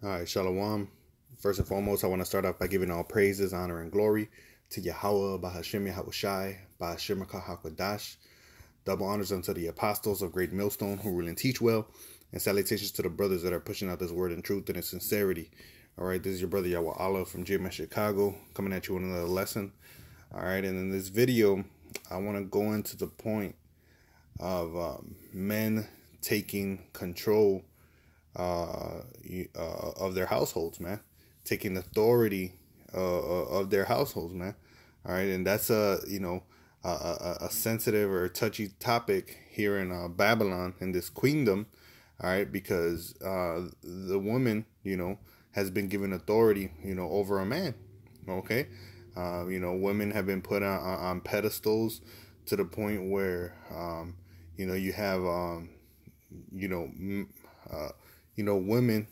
All right, Shalom. First and foremost, I want to start off by giving all praises, honor, and glory to Yahweh, Bahashim Yahushai, Bahashim HaKahakwadash. Double honors unto the apostles of Great Millstone who rule and teach well, and salutations to the brothers that are pushing out this word in truth and in sincerity. All right, this is your brother Yahweh Allah from GMS Chicago coming at you with another lesson. All right, and in this video, I want to go into the point of um, men taking control uh, uh, of their households, man. Taking authority uh, uh, of their households, man. All right, and that's a you know a, a, a sensitive or touchy topic here in uh, Babylon in this queendom. All right, because uh, the woman, you know, has been given authority, you know, over a man. Okay, uh, you know, women have been put on, on pedestals to the point where, um, you know, you have, um, you know, uh, you know, women,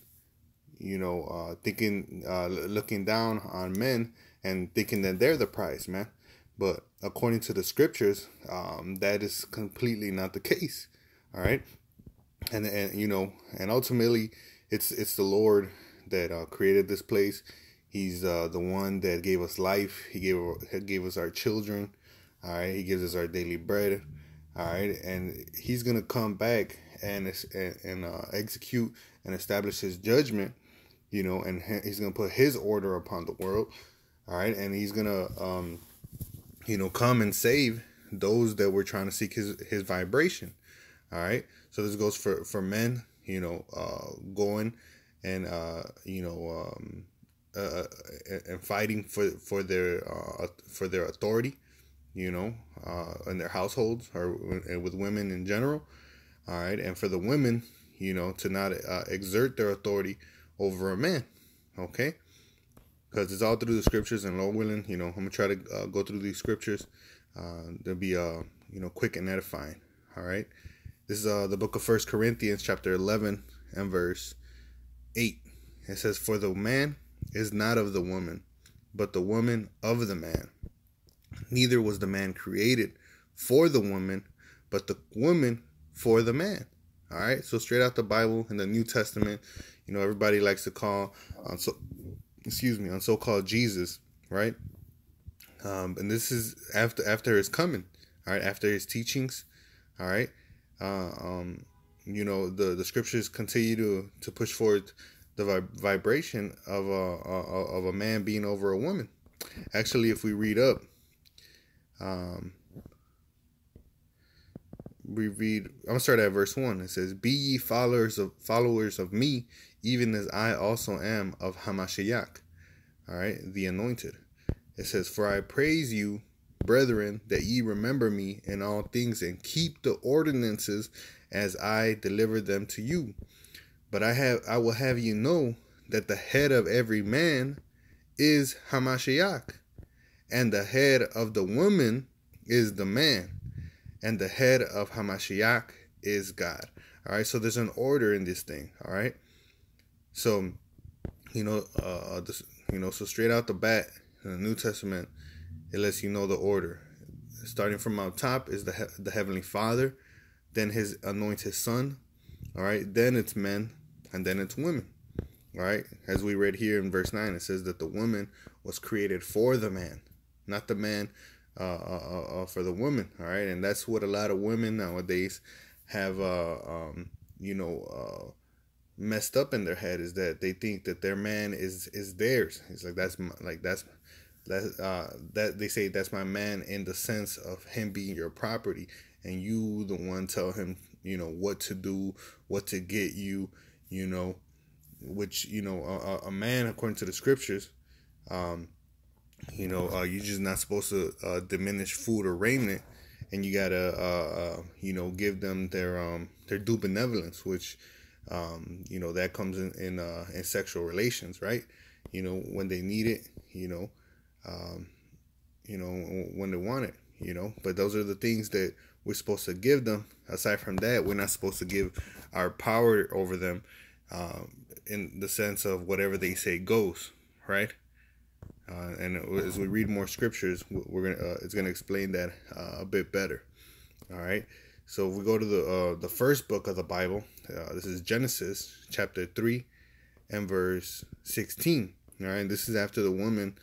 you know, uh, thinking, uh, looking down on men and thinking that they're the prize, man. But according to the scriptures, um, that is completely not the case. All right, and and you know, and ultimately, it's it's the Lord that uh, created this place. He's uh, the one that gave us life. He gave he gave us our children. All right, he gives us our daily bread. All right, and he's gonna come back and and, and uh, execute and establish his judgment, you know, and he's going to put his order upon the world. All right. And he's going to, um, you know, come and save those that were trying to seek his, his vibration. All right. So this goes for, for men, you know, uh, going and, uh, you know, um, uh, uh and fighting for, for their, uh, for their authority, you know, uh, in their households or with women in general. All right. And for the women, you know, to not uh, exert their authority over a man. Okay? Because it's all through the scriptures, and Lord willing, you know, I'm gonna try to uh, go through these scriptures. Uh, they'll be, uh, you know, quick and edifying. All right. This is uh, the book of First Corinthians, chapter 11 and verse 8. It says, "For the man is not of the woman, but the woman of the man. Neither was the man created for the woman, but the woman for the man." All right, so straight out the Bible in the New Testament, you know, everybody likes to call on so, excuse me, on so-called Jesus, right? Um, and this is after after his coming, all right, after his teachings, all right. Uh, um, you know, the the scriptures continue to to push forward the vib- vibration of a, a of a man being over a woman. Actually, if we read up, um, we read I'm gonna start at verse one. It says, Be ye followers of followers of me, even as I also am of Hamashiach. Alright, the anointed. It says, For I praise you, brethren, that ye remember me in all things and keep the ordinances as I deliver them to you. But I have I will have you know that the head of every man is Hamashiach, and the head of the woman is the man and the head of Hamashiach is God. All right, so there's an order in this thing. All right, so you know, uh, this, you know, so straight out the bat in the New Testament, it lets you know the order. Starting from out top is the he- the heavenly Father, then His anointed Son. All right, then it's men, and then it's women. All right, as we read here in verse nine, it says that the woman was created for the man, not the man uh, uh, uh, for the women. All right, and that's what a lot of women nowadays have, uh, um, you know, uh, messed up in their head is that they think that their man is is theirs. It's like that's my, like that's that uh, that they say that's my man in the sense of him being your property, and you the one tell him you know what to do, what to get you, you know, which you know a, a man according to the scriptures. Um, you know, uh, you're just not supposed to uh, diminish food or raiment, and you gotta, uh, uh, you know, give them their um, their due benevolence, which, um, you know, that comes in in, uh, in sexual relations, right? You know, when they need it, you know, um, you know, when they want it, you know. But those are the things that we're supposed to give them. Aside from that, we're not supposed to give our power over them, um, in the sense of whatever they say goes, right? Uh, and as we read more scriptures, we're gonna uh, it's gonna explain that uh, a bit better. All right. So if we go to the uh, the first book of the Bible, uh, this is Genesis chapter three, and verse 16. All right, this is after the woman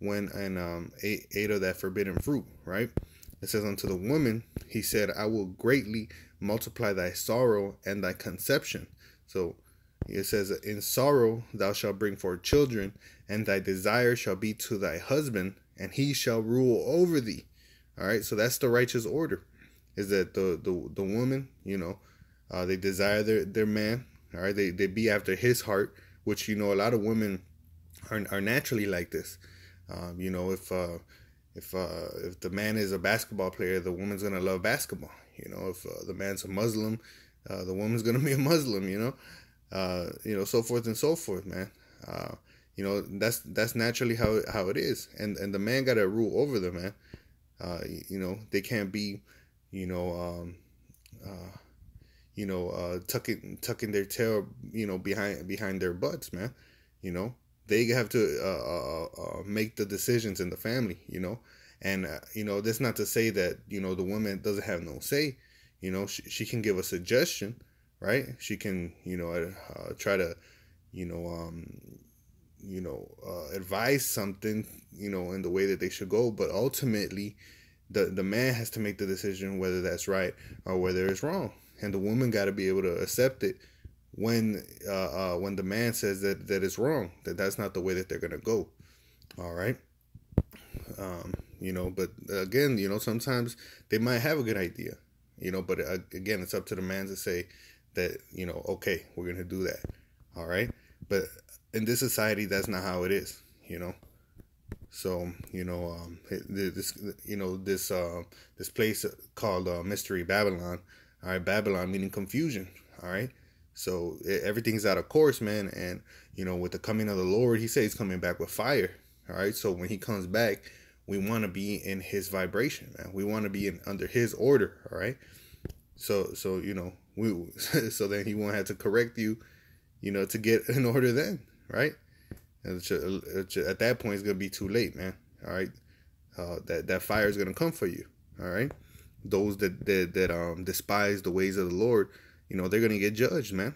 went and um, ate, ate of that forbidden fruit, right? It says, Unto the woman, he said, I will greatly multiply thy sorrow and thy conception. So it says, In sorrow thou shalt bring forth children, and thy desire shall be to thy husband, and he shall rule over thee. All right, so that's the righteous order, is that the the, the woman, you know, uh, they desire their, their man. All right, they, they be after his heart, which, you know, a lot of women are, are naturally like this. Um, you know, if uh, if uh, if the man is a basketball player, the woman's gonna love basketball. You know, if uh, the man's a Muslim, uh, the woman's gonna be a Muslim. You know, uh, you know, so forth and so forth, man. Uh, you know, that's that's naturally how how it is, and and the man got to rule over them, man. Uh, you know, they can't be, you know, um, uh, you know, uh, tucking tucking their tail, you know, behind behind their butts, man. You know, they have to uh, uh, uh, make the decisions in the family, you know. And uh, you know, that's not to say that you know the woman doesn't have no say. You know, she she can give a suggestion, right? She can, you know, uh, try to, you know, um, you know, uh, advise something, you know, in the way that they should go. But ultimately, the the man has to make the decision whether that's right or whether it's wrong, and the woman got to be able to accept it when uh, uh, when the man says that that is wrong, that that's not the way that they're gonna go. All right. Um, you know, but again, you know, sometimes they might have a good idea, you know, but uh, again, it's up to the man to say that, you know, okay, we're gonna do that. All right. But in this society, that's not how it is, you know. So you know, um, this you know this uh, this place called uh, Mystery Babylon. All right, Babylon meaning confusion. All right, so everything's out of course, man. And you know, with the coming of the Lord, He says He's coming back with fire. All right. So when He comes back, we want to be in His vibration, man. We want to be in under His order. All right. So so you know we so then He won't have to correct you, you know, to get an order then, right? And at that point, it's gonna be too late, man. All right. Uh, that that fire is gonna come for you. All right. Those that that that um despise the ways of the Lord you know they're gonna get judged, man.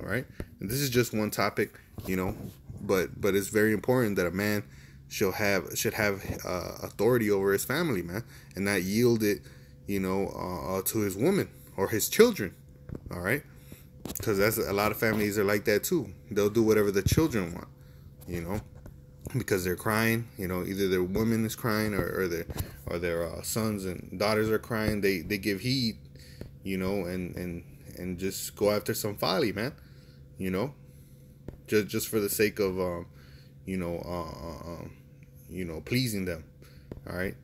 All right, and this is just one topic, you know, but but it's very important that a man should have should have uh, authority over his family, man, and not yield it, you know, uh, uh to his woman or his children. All right, because that's a lot of families are like that too. They'll do whatever the children want, you know, because they're crying. You know, either their woman is crying or, or their or their uh, sons and daughters are crying. They they give heed, you know, and and and just go after some folly, man. You know, just just for the sake of um, you know, uh, uh, um, you know, pleasing them. All right.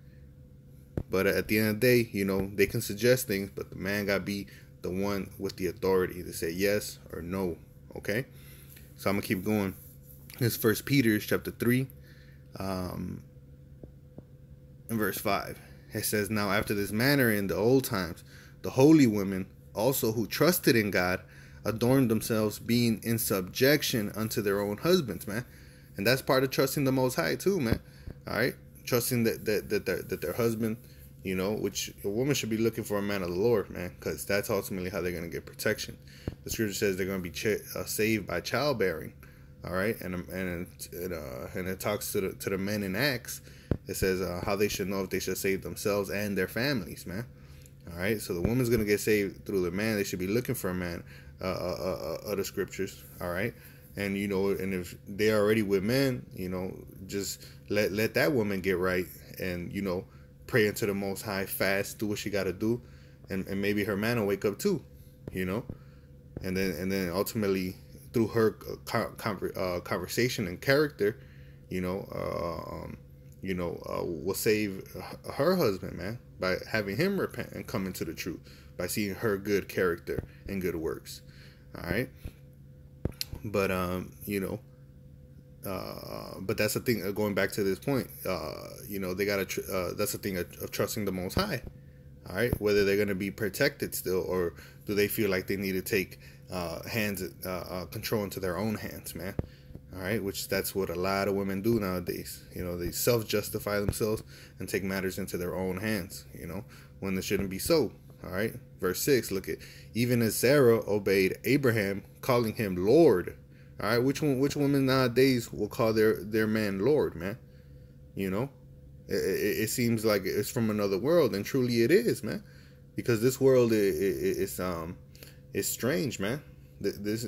But at the end of the day, you know, they can suggest things, but the man got to be the one with the authority to say yes or no. Okay. So I'm gonna keep going. This First Peter chapter three, um, in verse five. It says, "Now after this manner in the old times, the holy women also who trusted in God adorned themselves being in subjection unto their own husbands, man. And that's part of trusting the Most High too, man. All right, trusting that that that their, that their husband, you know, which a woman should be looking for a man of the Lord, man, because that's ultimately how they're gonna get protection. The scripture says they're gonna be ch- uh, saved by childbearing. All right, and and it, uh, and it talks to the to the men in Acts. It says uh, how they should know if they should save themselves and their families, man. All right, so the woman's gonna get saved through the man. They should be looking for a man. Uh, uh, uh, uh the scriptures. All right, and you know, and if they're already with men, you know, just let let that woman get right, and you know, pray into the Most High, fast, do what she got to do, and and maybe her man will wake up too, you know, and then and then ultimately through her uh, conversation and character, you know, uh, um, you know, uh, will save her husband, man by having him repent and come into the truth by seeing her good character and good works all right? But um you know uh, but that's the thing uh, going back to this point uh, you know they gotta tr- uh, that's the thing of, of, trusting the most high all right? Whether they're gonna be protected still or do they feel like they need to take uh, hands control into their own hands man all right? Which that's what a lot of women do nowadays you know? They self-justify themselves and take matters into their own hands you know? When it shouldn't be so all right? Verse 6 look at even as sarah obeyed abraham calling him lord All right, which one? Which woman nowadays will call their their man Lord, man? You know, it, it, it seems like it's from another world, and truly it is, man. Because this world is, is um, it's strange, man. This,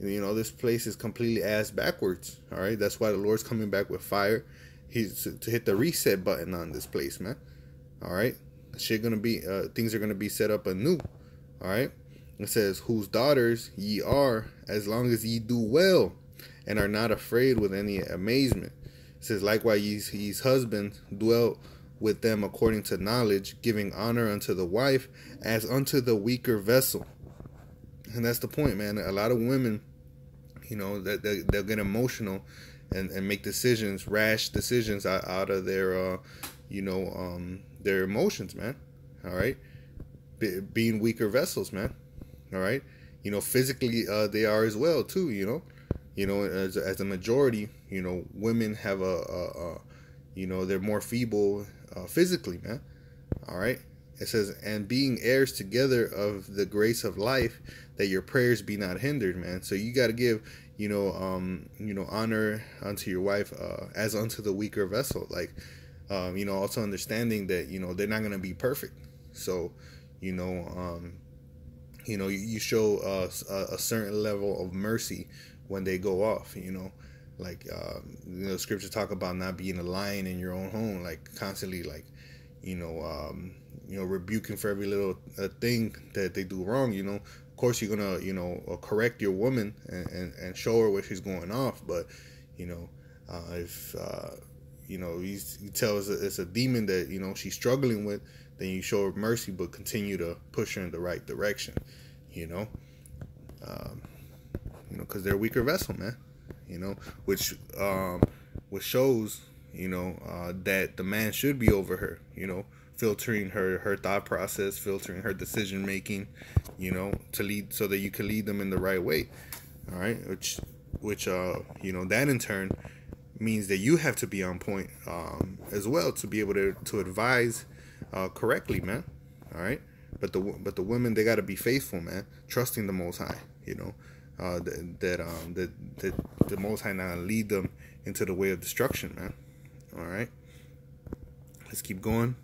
you know, this place is completely ass backwards. All right, that's why the Lord's coming back with fire. He's to hit the reset button on this place, man. All right, shit gonna be, uh, things are gonna be set up anew. All right. It says, Whose daughters ye are, as long as ye do well, and are not afraid with any amazement. It says, Likewise, ye, husbands dwell with them according to knowledge, giving honor unto the wife as unto the weaker vessel. And that's the point, man. A lot of women, you know, that they, they'll get emotional and, and make decisions, rash decisions out, out of their, uh, you know, um, their emotions, man. All right, Be, being weaker vessels, man. All right, you know, physically uh, they are as well too. You know, you know, as as a majority, you know, women have a, a, a you know, they're more feeble uh, physically, man. All right. It says, and being heirs together of the grace of life, that your prayers be not hindered, man. So you got to give, you know, um, you know, honor unto your wife uh, as unto the weaker vessel. Like, um, you know, also understanding that you know they're not gonna be perfect. So, you know, um, you know you show a, a, certain level of mercy when they go off you know? Like uh, you know scripture talk about not being a lion in your own home like constantly like you know um, you know rebuking for every little uh, thing that they do wrong you know? Of course you're gonna you know uh, correct your woman and, and, and show her where she's going off but you know uh, if uh, you know you, you tell us it's a demon that you know she's struggling with then you show her mercy, but continue to push her in the right direction. You know, um, you know, because they're a weaker vessel, man. You know, which um, which shows you know uh, that the man should be over her. You know, filtering her her thought process, filtering her decision making. You know, to lead so that you can lead them in the right way. All right, which which uh you know that in turn means that you have to be on point um, as well to be able to to advise uh, correctly, man. All right, but the but the women they got to be faithful, man, trusting the Most High. You know, uh, that that um that, that the Most High not lead them into the way of destruction, man. All right, let's keep going.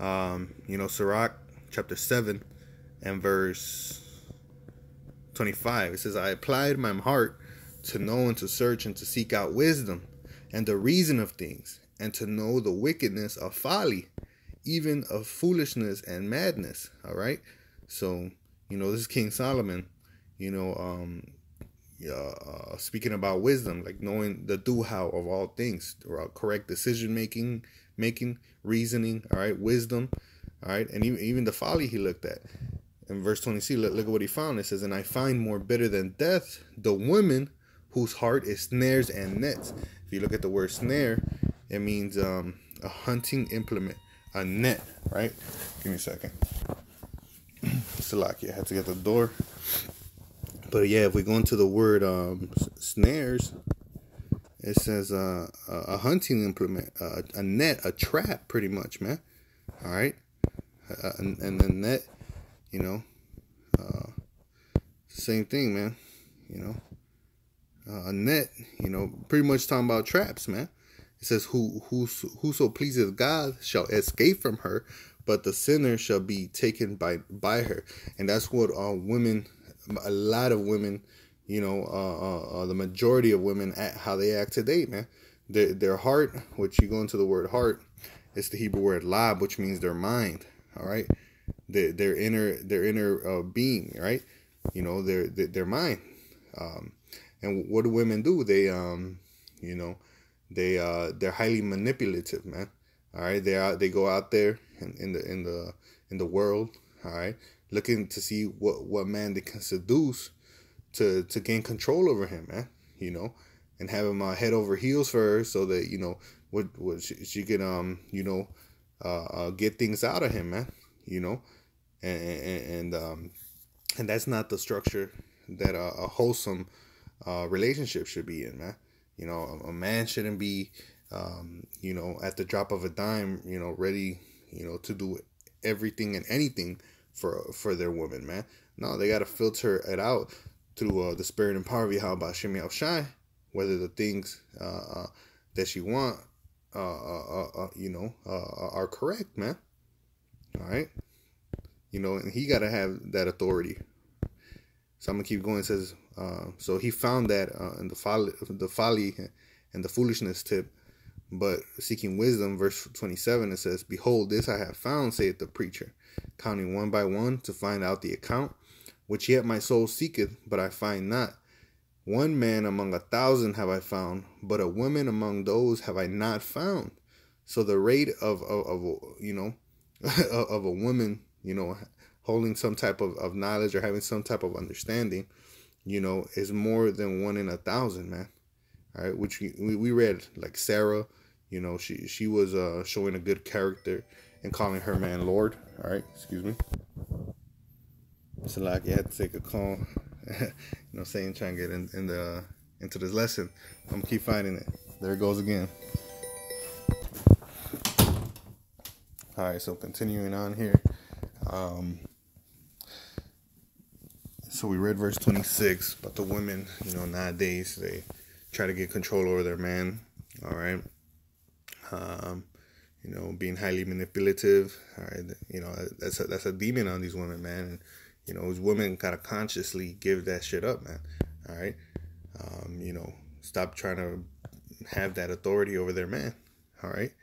Um, you know, Sirach chapter seven and verse twenty-five. It says, "I applied my heart to know and to search and to seek out wisdom." and the reason of things, and to know the wickedness of folly, even of foolishness and madness. All right. So, you know, this is King Solomon, you know, um, uh, speaking about wisdom, like knowing the do how of all things, correct decision making, making, reasoning, all right, wisdom, all right, and even, even the folly he looked at. In verse 20c, look, look at what he found. It says, And I find more bitter than death the woman whose heart is snares and nets. If you look at the word snare, it means um, a hunting implement a net, right? Give me a second. Salaki, I had to get the door. But yeah, if we go into the word um, snares, it says uh, a hunting implement, uh, a net, a trap, pretty much, man. All right, uh, and, and the net, you know, uh, same thing, man. You know, uh, a net, you know, pretty much talking about traps, man. It says, "Who who s whoso pleases God shall escape from her, but the sinner shall be taken by by her." And that's what uh, women, a lot of women, you know, uh, uh, uh, the majority of women, act, how they act today, man. Their their heart, which you go into the word heart, it's the Hebrew word lab, which means their mind. All right, their their inner their inner uh, being, right? You know, their their, their mind. Um, and what do women do? They um, you know they uh they're highly manipulative, man. All right, they are they go out there in, in the in the in the world, all right, looking to see what what man they can seduce to to gain control over him, man. You know, and have him uh, head over heels for her, so that you know what what she, she can um you know uh, uh, get things out of him, man. You know, and and, and um and that's not the structure that a, a wholesome uh, relationship should be in, man. You know, a, man shouldn't be, um, you know, at the drop of a dime, you know, ready, you know, to do everything and anything for for their woman, man. No, they got to filter it out through uh, the spirit and power of How Yahweh Bashim Shai, whether the things uh, uh, that you want, uh, you know, are correct, man. All right. You know, and he got to have that authority. So I'm gonna keep going. It says, uh, so he found that uh, in the folly, the folly and the foolishness tip but seeking wisdom, verse 27, it says, Behold, this I have found, saith the preacher, counting one by one to find out the account, which yet my soul seeketh, but I find not. One man among a thousand have I found, but a woman among those have I not found. So the rate of, of, of you know, of a woman, you know, holding some type of, of knowledge or having some type of understanding, you know, is more than one in a thousand, man. All right which we, we read like sarah you know she she was uh showing a good character and calling her man lord. All right excuse me. So like you had to take a call you know saying trying to get in, in the into this lesson. I'm keep finding it. There it goes again. All right so continuing on here um so we read verse 26 about the women you know nowadays they try to get control over their man. All right. Um, you know, being highly manipulative. All right. You know, that's a, that's a demon on these women, man. And, you know, these women gotta consciously give that shit up, man. All right. Um, you know, stop trying to have that authority over their man. All right. It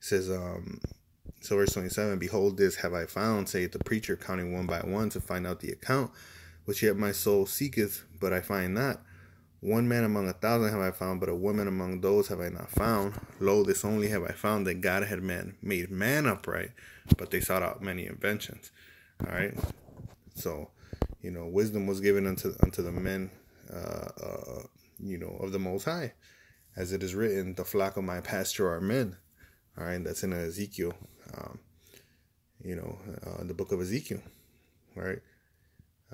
says, um, so verse 27, Behold, this have I found, saith the preacher, counting one by one to find out the account, which yet my soul seeketh, but I find not. One man among a thousand have I found, but a woman among those have I not found. Lo, this only have I found that God had man made man upright, but they sought out many inventions. All right. So, you know, wisdom was given unto unto the men, uh, uh, you know, of the Most High, as it is written, "The flock of my pasture are men." All right, that's in Ezekiel. Um, you know, uh, the book of Ezekiel, right?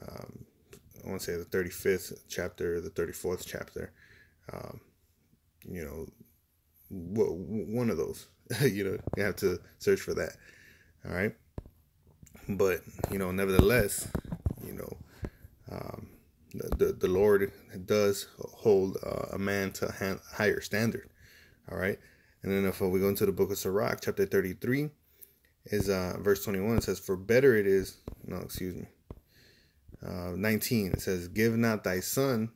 Um, I want to say the 35th chapter, the 34th chapter. Um, you know, one of those. you know, you have to search for that. All right. But, you know, nevertheless, you know, um, the, the, the Lord does hold uh, a man to a higher standard. All right. And then if we go into the book of Sirach, chapter 33, is uh, verse 21, it says, For better it is, no, excuse me, uh, 19 it says give not thy son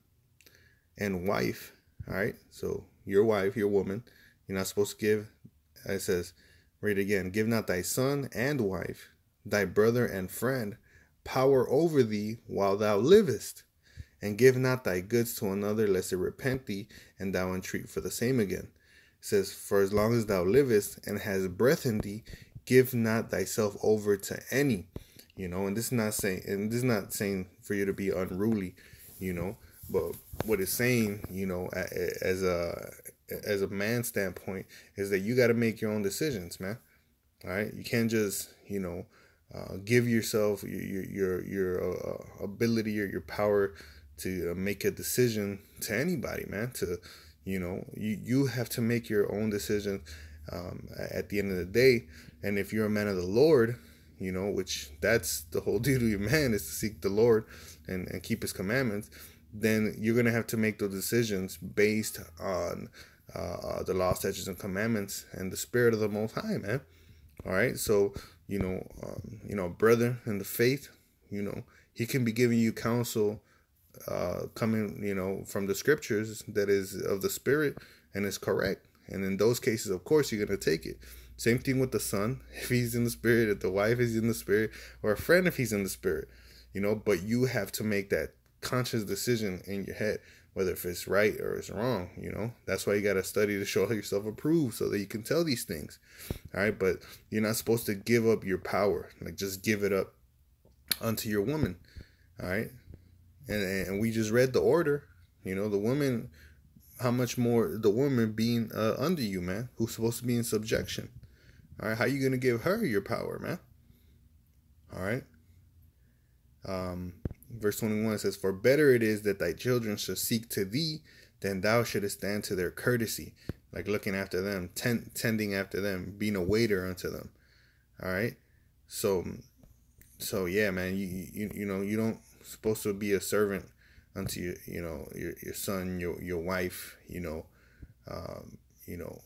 and wife all right so your wife your woman you're not supposed to give it says read again give not thy son and wife thy brother and friend power over thee while thou livest. And give not thy goods to another lest it repent thee and thou entreat for the same again. It says for as long as thou livest and has breath in thee give not thyself over to any you know and this is not saying and this is not saying for you to be unruly you know but what it's saying you know as a as a man standpoint is that you got to make your own decisions man. All right you can't just you know uh, give yourself your your your uh, ability or your power to uh, make a decision to anybody man to you know you you have to make your own decision um, at the end of the day. And if you're a man of the lord you know, which that's the whole duty of man is to seek the Lord and, and keep his commandments, then you're going to have to make those decisions based on uh, the law, statutes, and commandments and the spirit of the Most High, man. All right. So, you know, um, you know, brother in the faith, you know, he can be giving you counsel uh, coming, you know, from the scriptures that is of the spirit and is correct. And in those cases, of course, you're going to take it. Same thing with the son, if he's in the spirit, if the wife is in the spirit, or a friend if he's in the spirit, you know, but you have to make that conscious decision in your head, whether if it's right or it's wrong, you know. That's why you got to study to show yourself approved so that you can tell these things. All right, but you're not supposed to give up your power, like just give it up unto your woman. All right. And, and we just read the order, you know, the woman, how much more the woman being uh, under you, man, who's supposed to be in subjection. All right, how you gonna give her your power, man? All right. Um, verse 21 says, For better it is that thy children shall seek to thee than thou shouldest stand to their courtesy, like looking after them, ten- tending after them, being a waiter unto them. All right. So, so yeah, man, you, you, you know, you don't supposed to be a servant unto your you know your your son, your your wife, you know, um, you know,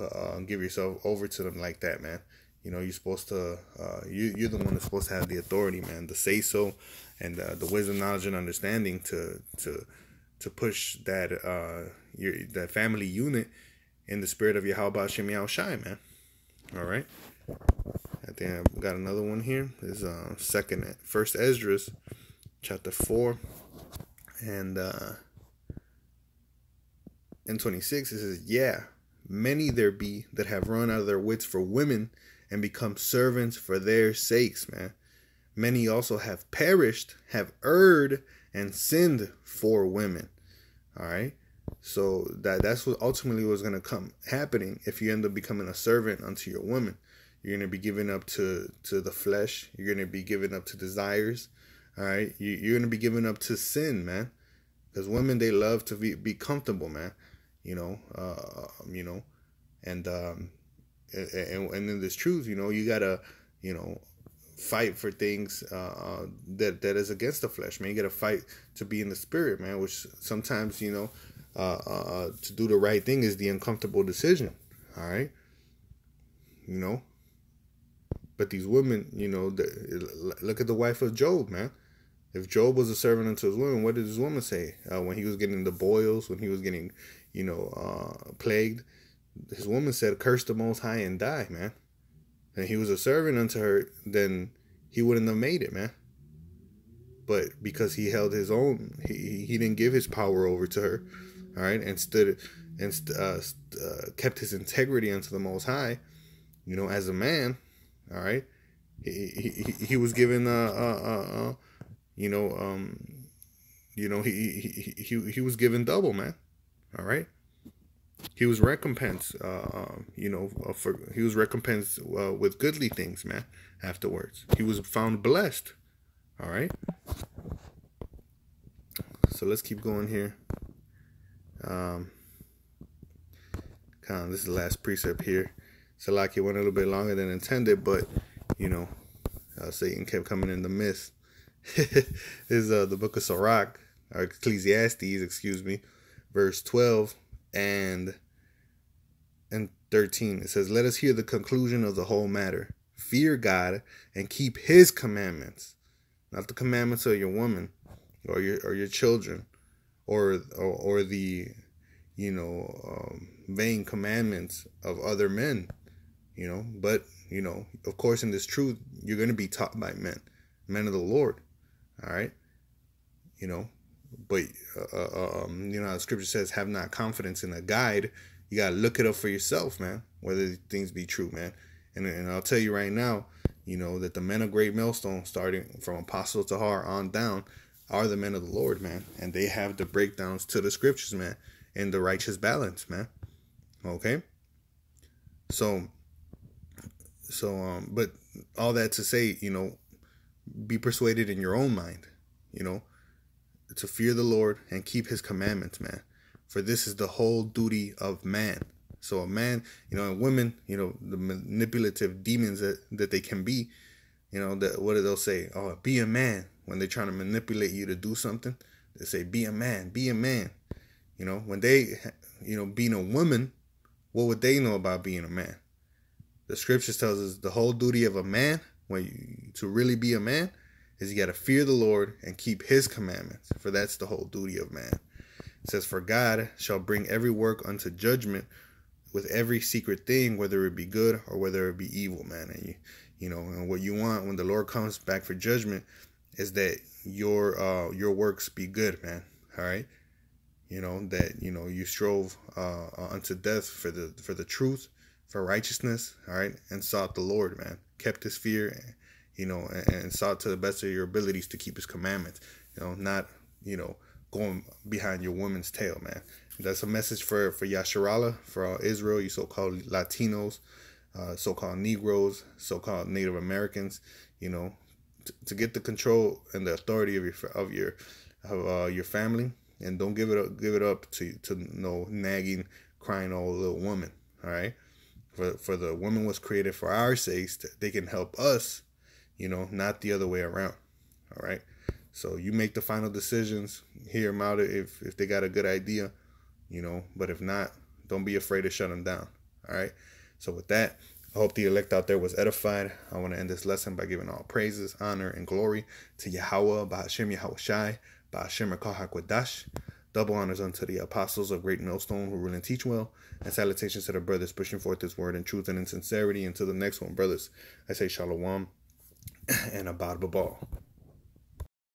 uh, give yourself over to them like that, man. You know, you're supposed to, uh, you, you're the one that's supposed to have the authority, man, to say so and uh, the wisdom, knowledge, and understanding to, to, to push that, uh, your, that family unit in the spirit of Yahweh Shem Shai, man. All right. I think I've got another one here. This is uh, second, first Esdras, chapter four, and uh, in 26 it says, "Yeah, many there be that have run out of their wits for women and become servants for their sakes, man. Many also have perished, have erred, and sinned for women. All right. So that that's what ultimately was going to come happening if you end up becoming a servant unto your woman. You're going to be given up to to the flesh. You're going to be given up to desires. All right. You, you're going to be given up to sin, man. Because women they love to be, be comfortable, man. You know, uh, you know, and um, and, and then there's truth you know you gotta you know fight for things uh, uh, that that is against the flesh man you gotta fight to be in the spirit man which sometimes you know uh, uh, uh to do the right thing is the uncomfortable decision all right you know but these women you know the, look at the wife of job man if job was a servant unto his woman what did his woman say uh, when he was getting the boils when he was getting you know uh, plagued his woman said, Curse the Most High and die, man. And he was a servant unto her, then he wouldn't have made it, man. But because he held his own, he, he didn't give his power over to her, all right, and stood and uh, uh, kept his integrity unto the Most High, you know, as a man, all right. He he, he was given uh, uh, uh, uh you know um you know he, he he he was given double, man. All right? He was recompensed uh, um, you know uh, for he was recompensed uh, with goodly things man afterwards. He was found blessed. All right? So let's keep going here. Um kind of this is the last precept here. Salaki went a little bit longer than intended but you know uh, Satan kept coming in the midst is uh, the book of Sirach or Ecclesiastes excuse me verse 12 and and 13 it says let us hear the conclusion of the whole matter. Fear god and keep his commandments not the commandments of your woman or your or your children or or, or the you know um, vain commandments of other men you know but you know of course in this truth you're going to be taught by men men of the lord all right you know but uh, uh, um, you know, how the scripture says, "Have not confidence in a guide." You gotta look it up for yourself, man. Whether things be true, man. And and I'll tell you right now, you know that the men of Great Millstone, starting from Apostle Tahar on down, are the men of the Lord, man, and they have the breakdowns to the scriptures, man, and the righteous balance, man. Okay. So. So um, but all that to say, you know, be persuaded in your own mind, you know to fear the Lord and keep his commandments, man. For this is the whole duty of man. So a man, you know, and women, you know, the manipulative demons that, that they can be, you know, that what do they say? Oh, be a man. When they're trying to manipulate you to do something, they say, be a man, be a man. You know, when they, you know, being a woman, what would they know about being a man? The scriptures tells us the whole duty of a man, when you, to really be a man, is you got to fear the Lord and keep his commandments, for that's the whole duty of man. It says, For God shall bring every work unto judgment with every secret thing, whether it be good or whether it be evil, man. And you, you know, and what you want when the Lord comes back for judgment is that your uh your works be good, man. All right. You know, that, you know, you strove uh unto death for the for the truth, for righteousness, all right, and sought the Lord, man. Kept his fear you know, and, and sought to the best of your abilities to keep his commandments, you know, not, you know, going behind your woman's tail, man. That's a message for, for Yasharala, for all Israel, you so-called Latinos, uh, so-called Negroes, so-called Native Americans, you know, to get the control and the authority of your, of your, of uh, your family. And don't give it up, give it up to, to no nagging, crying old little woman. All right. For, for the woman was created for our sakes, they can help us you know, not the other way around. All right. So you make the final decisions. Hear them out if if they got a good idea, you know. But if not, don't be afraid to shut them down. All right. So with that, I hope the elect out there was edified. I want to end this lesson by giving all praises, honor, and glory to Yahweh, Bahashim Yahweh Shai, Bahashim Hakwadash. Double honors unto the apostles of Great Millstone who rule and teach well, and salutations to the brothers pushing forth this word in truth and in sincerity. To the next one, brothers, I say shalom and abad babal.